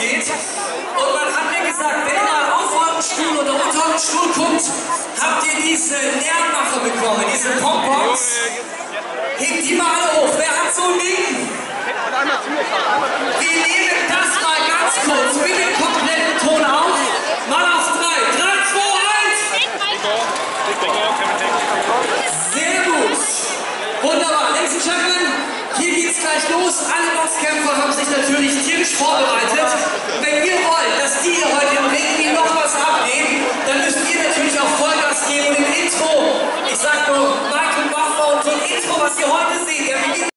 geht. Und man hat mir gesagt, wenn ihr auf euren Stuhl oder unter euren Stuhl guckt, habt ihr diese Nährmacher bekommen, diese Pompons. Hebt die mal alle hoch. Wer hat so ein Ding? Wir nehmen das mal ganz kurz mit dem kompletten Ton auf. Mal auf drei. Drei, zwei, eins. Sehr gut. Wunderbar. Ladies and Gentlemen, hier geht's gleich los. Alle Boxkämpfer. Disco, was wir heute sehen.